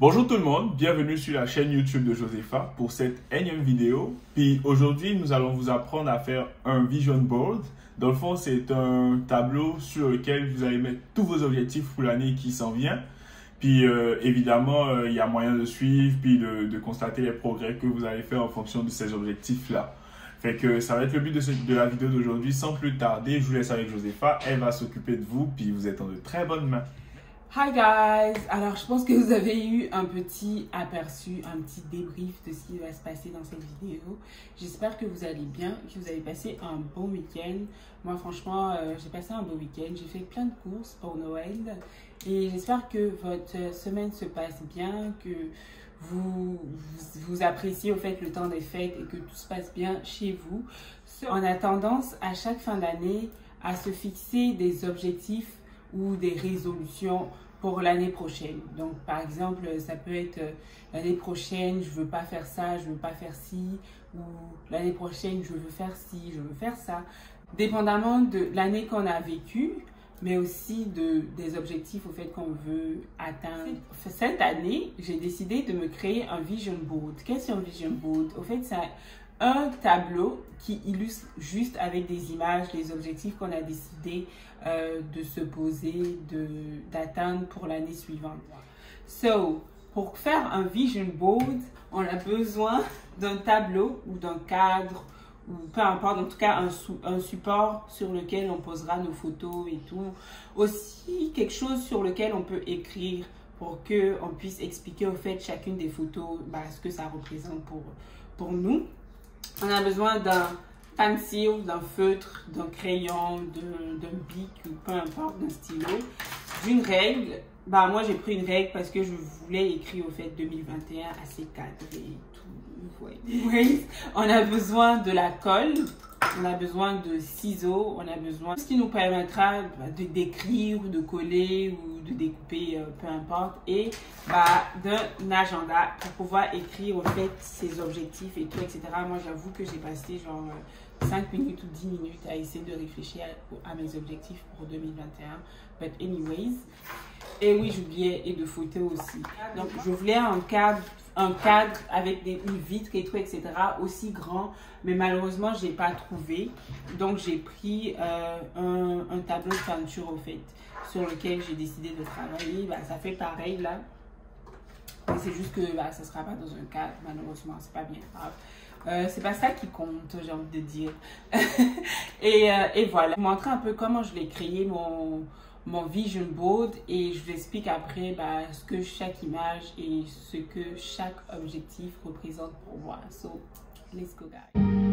Bonjour tout le monde, bienvenue sur la chaîne YouTube de Josepha pour cette énième vidéo. Puis aujourd'hui, nous allons vous apprendre à faire un vision board. Dans le fond, c'est un tableau sur lequel vous allez mettre tous vos objectifs pour l'année qui s'en vient. Puis euh, évidemment, euh, il y a moyen de suivre puis de, constater les progrès que vous allez faire en fonction de ces objectifs-là. Fait que ça va être le but de, de la vidéo d'aujourd'hui. Sans plus tarder, je vous laisse avec Josepha. Elle va s'occuper de vous, puis vous êtes en de très bonnes mains. Hi guys! Alors, je pense que vous avez eu un petit aperçu, un petit débrief de ce qui va se passer dans cette vidéo. J'espère que vous allez bien, que vous avez passé un bon week-end. Moi, franchement, euh, j'ai passé un bon week-end. J'ai fait plein de courses pour Noël. Et j'espère que votre semaine se passe bien, que vous, vous, appréciez au fait le temps des fêtes et que tout se passe bien chez vous. On a tendance à chaque fin d'année à se fixer des objectifs ou des résolutions pour l'année prochaine. Donc, par exemple, ça peut être euh, l'année prochaine, je veux pas faire ça, je veux pas faire ci, ou l'année prochaine, je veux faire ci, je veux faire ça. Dépendamment de l'année qu'on a vécue, mais aussi de, des objectifs au fait qu'on veut atteindre. Cette année, j'ai décidé de me créer un vision board. Qu'est-ce qu'un vision board? Au fait, c'est un tableau qui illustre juste avec des images les objectifs qu'on a décidé euh, de se poser, d'atteindre pour l'année suivante. So, pour faire un vision board, on a besoin d'un tableau ou d'un cadre ou peu importe, en tout cas un, un, support sur lequel on posera nos photos et tout. Aussi quelque chose sur lequel on peut écrire pour qu'on puisse expliquer au fait chacune des photos bah, ce que ça représente pour, pour nous. On a besoin d'un pencil, d'un feutre, d'un crayon, d'un bic ou peu importe, d'un stylo, d'une règle. Bah, moi, j'ai pris une règle parce que je voulais écrire au fait 2021 assez cadré et tout. On a besoin de la colle, on a besoin de ciseaux, on a besoin ce qui nous permettra bah, de d'écrire, de coller ou de découper, euh, peu importe, et bah, d'un agenda pour pouvoir écrire au fait ses objectifs et tout, etc. Moi, j'avoue que j'ai passé genre 5 minutes ou 10 minutes à essayer de réfléchir à, mes objectifs pour 2021. But anyways, et oui, j'oubliais, et de photos aussi. Donc, je voulais un cadre, un cadre avec des, une vitre et tout, etc., aussi grand, mais malheureusement, je n'ai pas trouvé. Donc, j'ai pris euh, un, un, tableau de peinture, au fait, sur lequel j'ai décidé de travailler. Bah, ça fait pareil, là. C'est juste que bah, ça sera pas dans un cadre, malheureusement, c'est pas bien grave. Euh, c'est pas ça qui compte, j'ai envie de dire. et, euh, et, voilà. Je vous montrer un peu comment je l'ai créé, mon, mon vision board, et je vous explique après bah, ce que chaque image et ce que chaque objectif représente pour moi. So, let's go guys.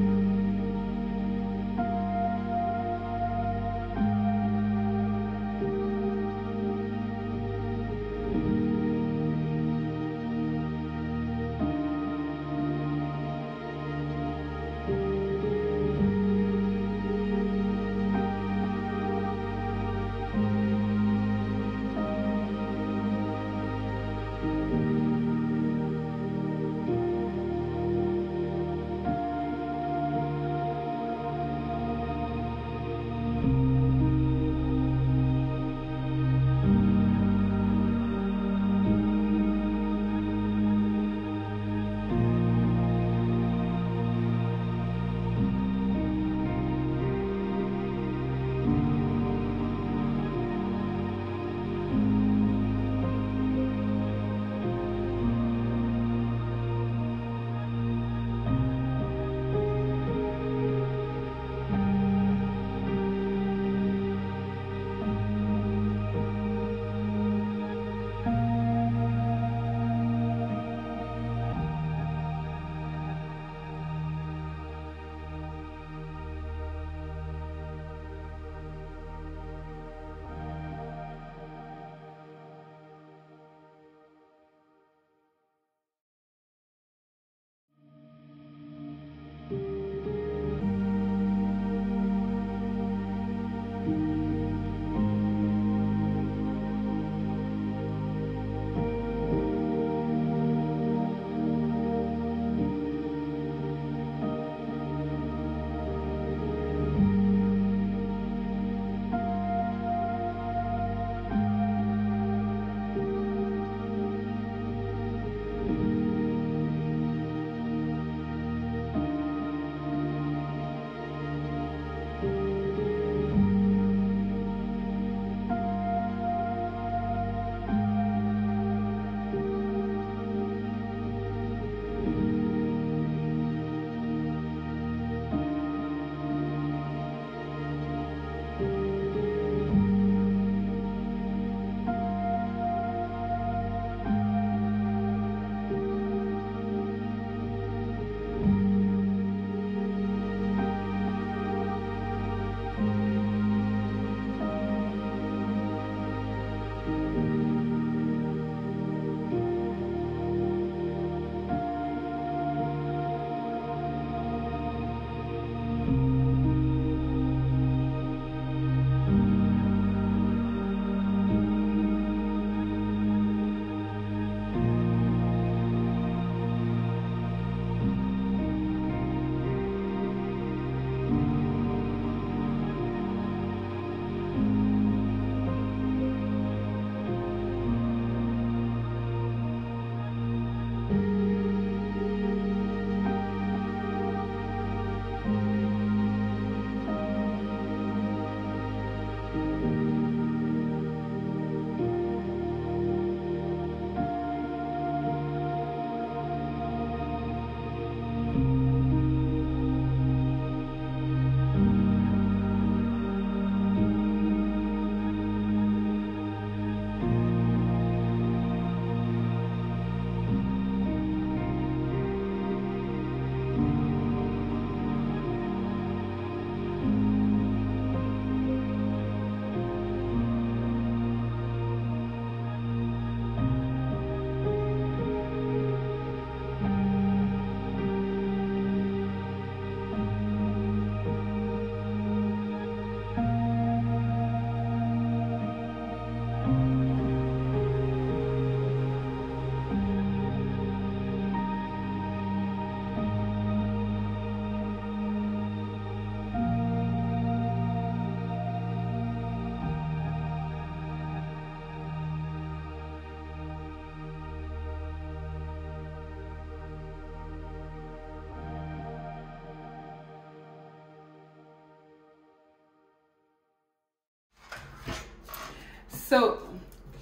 So,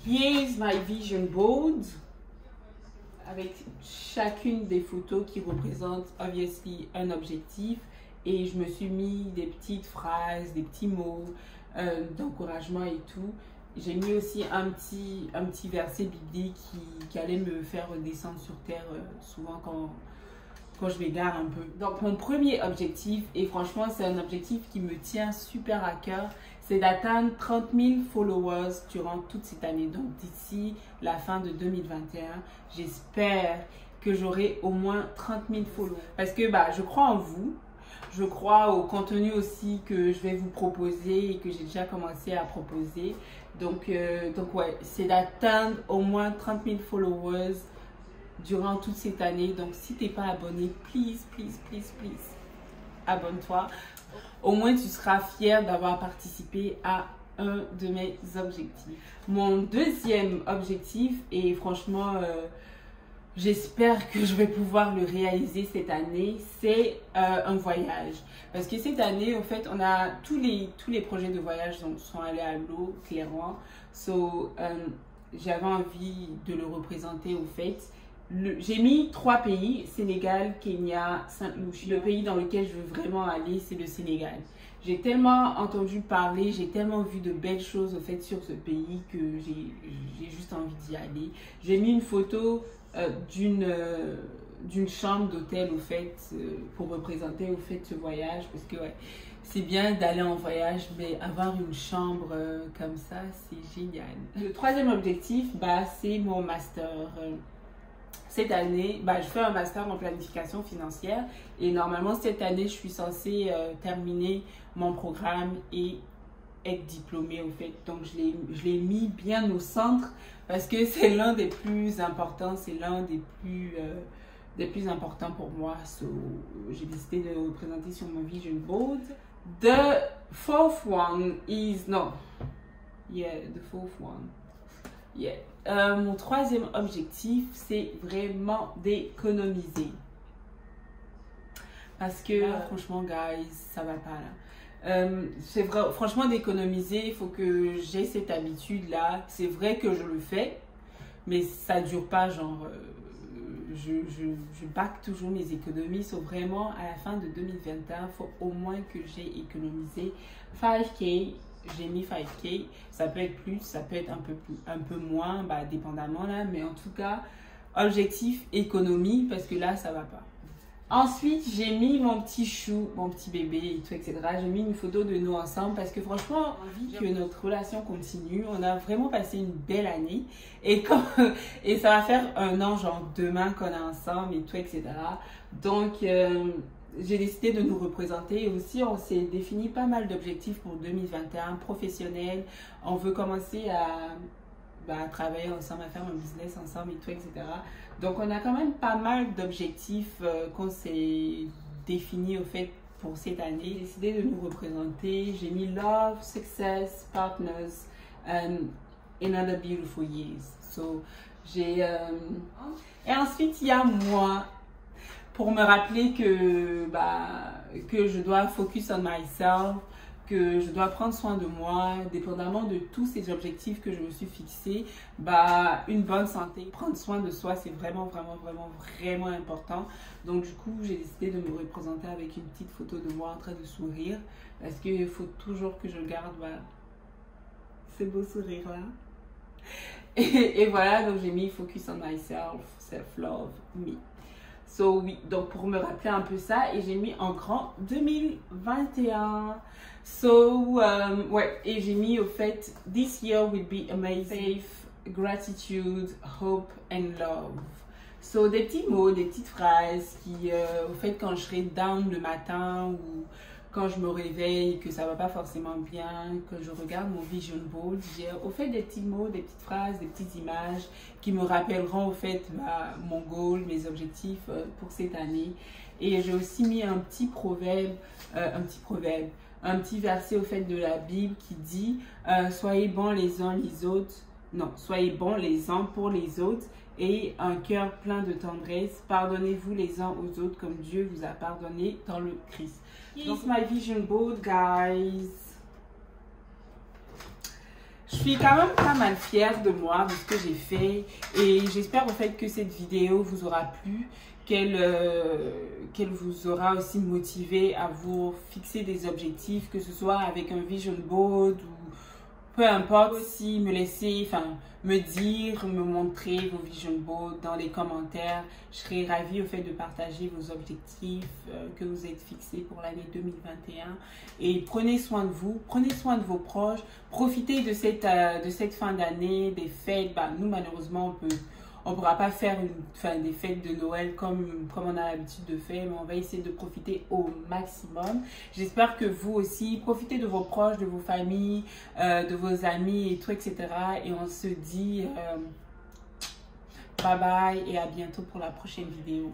here's my vision board avec chacune des photos qui représentent obviously un objectif et je me suis mis des petites phrases, des petits mots euh, d'encouragement et tout. J'ai mis aussi un petit, un petit verset biblique qui, qui allait me faire descendre sur terre euh, souvent quand, quand je m'égare un peu. Donc mon premier objectif, et franchement c'est un objectif qui me tient super à cœur, c'est d'atteindre 30 000 followers durant toute cette année. Donc d'ici la fin de 2021, j'espère que j'aurai au moins 30 000 followers. Parce que bah, je crois en vous, je crois au contenu aussi que je vais vous proposer et que j'ai déjà commencé à proposer. Donc, euh, donc ouais, c'est d'atteindre au moins 30 000 followers durant toute cette année. Donc, si tu n'es pas abonné, please, please, please, please, abonne-toi. Au moins, tu seras fier d'avoir participé à un de mes objectifs. Mon deuxième objectif, et franchement, euh, j'espère que je vais pouvoir le réaliser cette année, c'est euh, un voyage. Parce que cette année, en fait, on a tous les, tous les projets de voyage sont, allés à l'eau, clairement. So, euh, j'avais envie de le représenter au fait. J'ai mis trois pays, Sénégal, Kenya, Saint-Lucie. Le pays dans lequel je veux vraiment aller, c'est le Sénégal. J'ai tellement entendu parler, j'ai tellement vu de belles choses au sur ce pays que j'ai juste envie d'y aller. J'ai mis une photo euh, d'une euh, d'une chambre d'hôtel au fait euh, pour représenter au fait ce voyage parce que ouais, c'est bien d'aller en voyage mais avoir une chambre comme ça c'est génial. Le troisième objectif bah c'est mon master cette année, bah, je fais un master en planification financière et normalement cette année, je suis censée terminer mon programme et être diplômée au fait. Donc je l'ai mis bien au centre parce que c'est l'un des plus importants, c'est l'un des plus euh, des plus importants pour moi. So, j'ai décidé de le présenter sur mon vision board. The fourth one is no. Yeah, the fourth one. Yeah. Euh, mon troisième objectif, c'est vraiment d'économiser. Parce que, franchement, guys, ça va pas là. Euh, c'est vrai, franchement, d'économiser, il faut que j'ai cette habitude-là. C'est vrai que je le fais, mais ça dure pas, genre, euh, je, je, je back toujours mes économies. Sauf vraiment, à la fin de 2021, il faut au moins que j'ai économisé 5K. J'ai mis 5K. Ça peut être plus, ça peut être un peu, plus, un peu moins, bah, dépendamment là. Mais en tout cas, objectif économie, parce que là, ça va pas. Ensuite, j'ai mis mon petit chou, mon petit bébé et tout, etc. J'ai mis une photo de nous ensemble parce que franchement, envie que notre relation continue. On a vraiment passé une belle année. Et, quand, et ça va faire un an, genre demain qu'on est ensemble et tout, etc. Donc, euh, j'ai décidé de nous représenter. Aussi, on s'est défini pas mal d'objectifs pour 2021 professionnels. On veut commencer à bah, travailler ensemble, à faire un business ensemble et tout, etc. Donc, on a quand même pas mal d'objectifs euh, qu'on s'est définis au fait pour cette année. J'ai décidé de nous représenter. J'ai mis Love, Success, Partners, and Another Beautiful Years. So, j'ai. Euh, et ensuite, il y a moi pour me rappeler que, bah, que je dois focus on myself que je dois prendre soin de moi, dépendamment de tous ces objectifs que je me suis fixés, bah, une bonne santé, prendre soin de soi, c'est vraiment, vraiment, vraiment, vraiment important. Donc, du coup, j'ai décidé de me représenter avec une petite photo de moi en train de sourire, parce qu'il faut toujours que je garde bah, ce beau sourire-là. Et, et, voilà, donc j'ai mis focus on myself, self-love, me. So, oui, donc pour me rappeler un peu ça, et j'ai mis en grand 2021. So, um, ouais, et j'ai mis au fait, this year will be amazing. Safe, gratitude, hope and love. So, des petits mots, des petites phrases qui, euh, au fait, quand je serai down le matin ou quand je me réveille, que ça va pas forcément bien, que je regarde mon vision board, j'ai au fait des petits mots, des petites phrases, des petites images qui me rappelleront au fait mon goal, mes objectifs euh, pour cette année. Et j'ai aussi mis un petit proverbe, euh, un petit proverbe, un petit verset au fait de la Bible qui dit euh, soyez bons les uns les autres, non, soyez bons les uns pour les autres et un cœur plein de tendresse. Pardonnez-vous les uns aux autres comme Dieu vous a pardonné dans le Christ. Here's my vision board, guys. je suis quand même pas mal fière de moi, de ce que j'ai fait. Et j'espère en fait que cette vidéo vous aura plu, qu'elle euh, qu'elle vous aura aussi motivé à vous fixer des objectifs, que ce soit avec un vision board ou peu importe aussi me laisser, enfin, me dire, me montrer vos vision boards dans les commentaires. Je serai ravie au fait de partager vos objectifs euh, que vous êtes fixés pour l'année 2021. Et prenez soin de vous, prenez soin de vos proches, profitez de cette, euh, de cette fin d'année, des fêtes. Bah, nous, malheureusement, on peut on ne pourra pas faire une, des fêtes de Noël comme, comme on a l'habitude de faire, mais on va essayer de profiter au maximum. J'espère que vous aussi, profitez de vos proches, de vos familles, euh, de vos amis et tout, etc. Et on se dit euh, bye bye et à bientôt pour la prochaine vidéo.